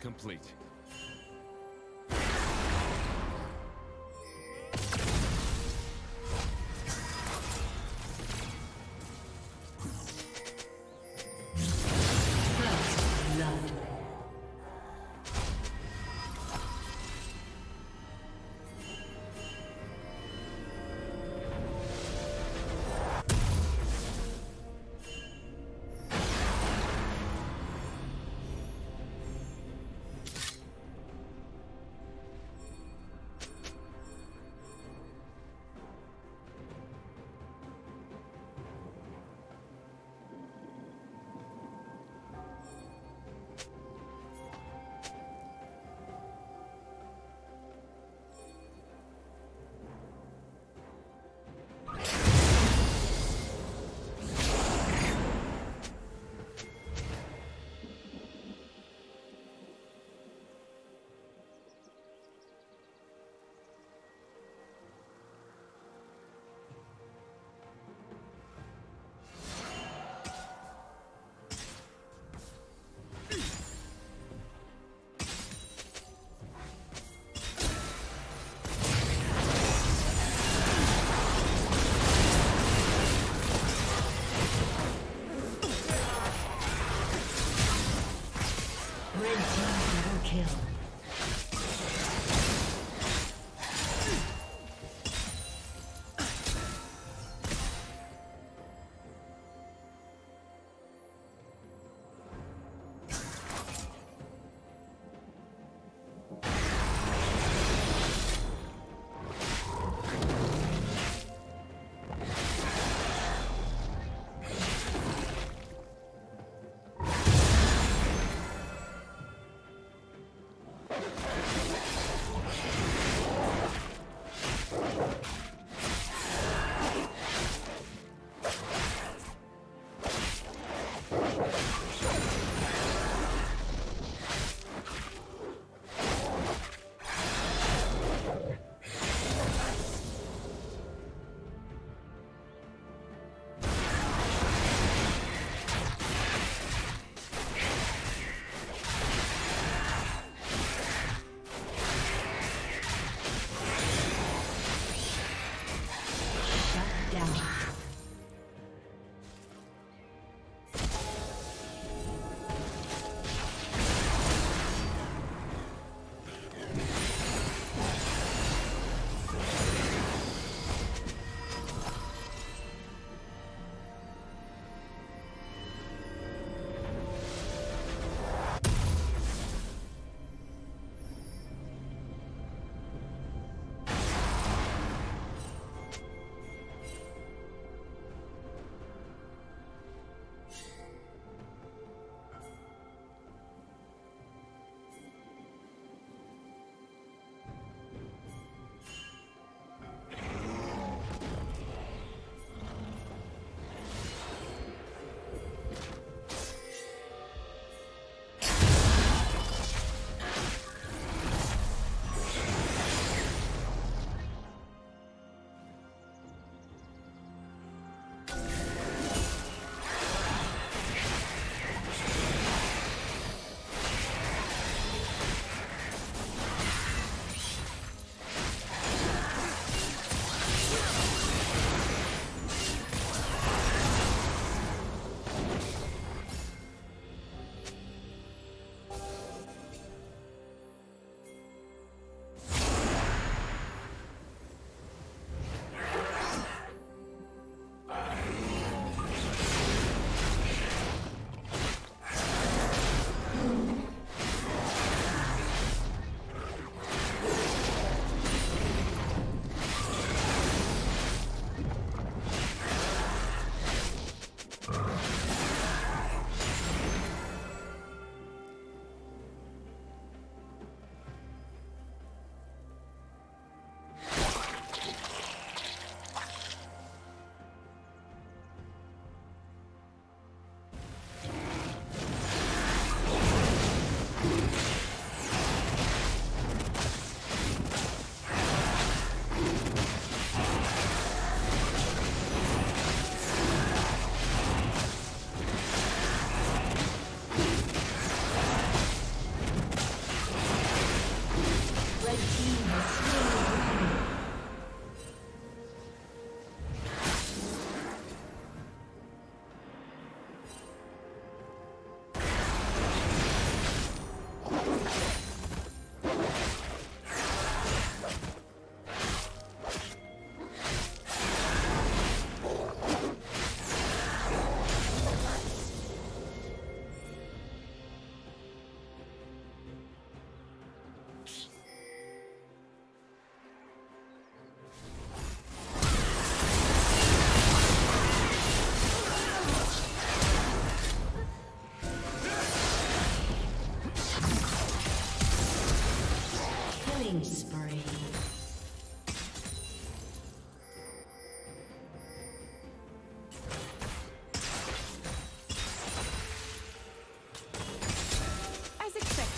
complete. Kill.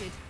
defeated.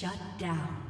Shut down.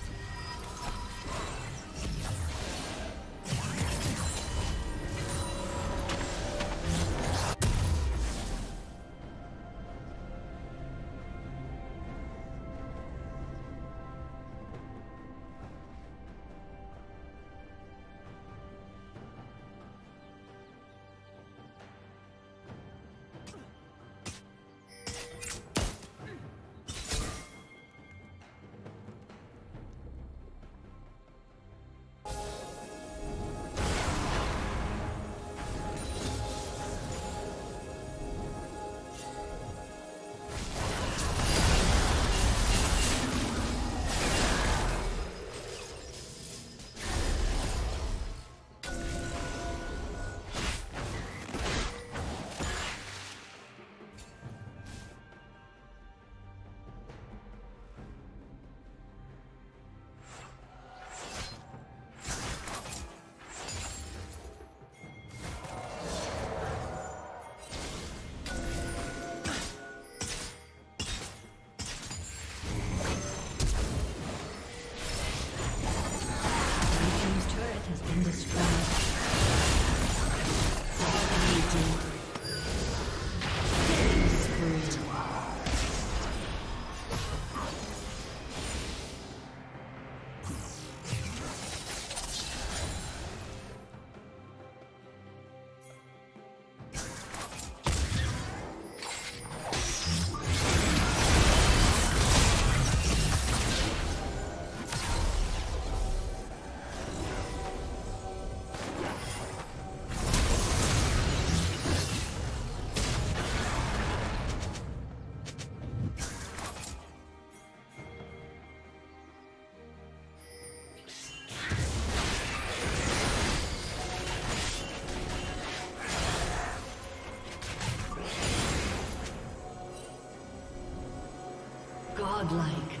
Godlike.